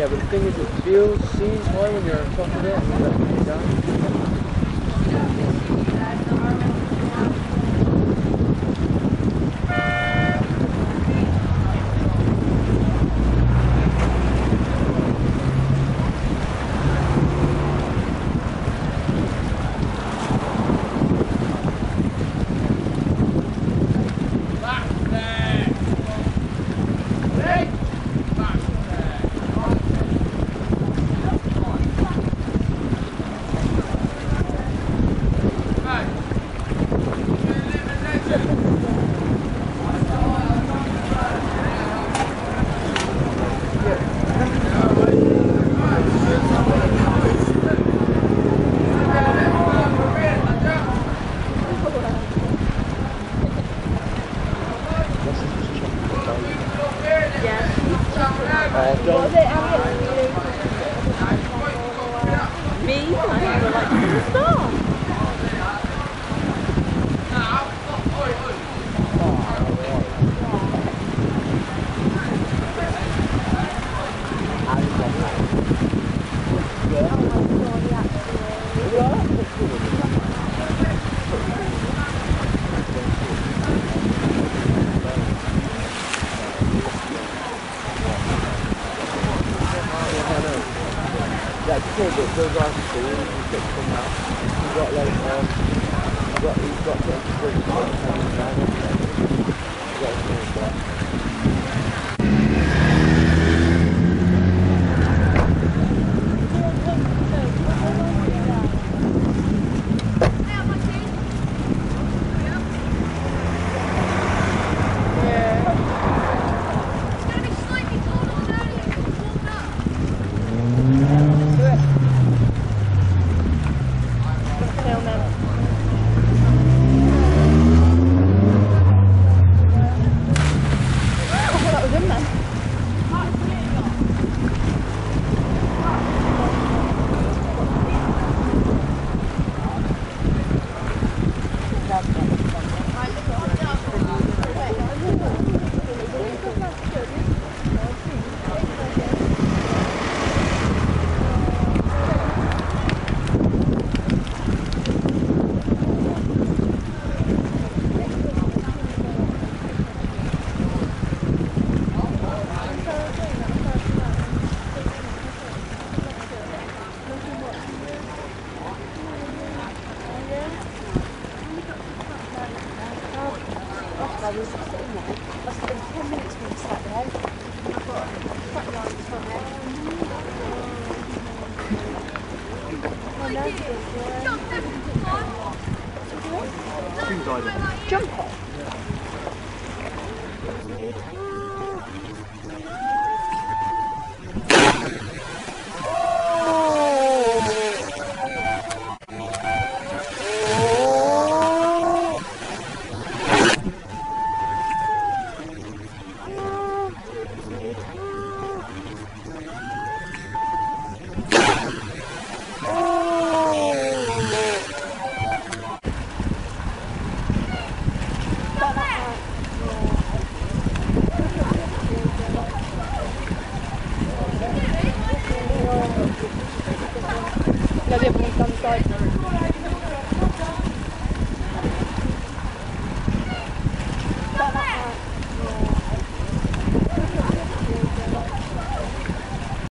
Yeah, but the thing is, it feels, sees more when you're fucking in. That kid that goes off school, cái gets come out. gọi got gọi gọi he's got, he's gọi to gọi what's I was sitting there, I 10 minutes when sat there, I've got front line from it. My nose. Jump off. Some.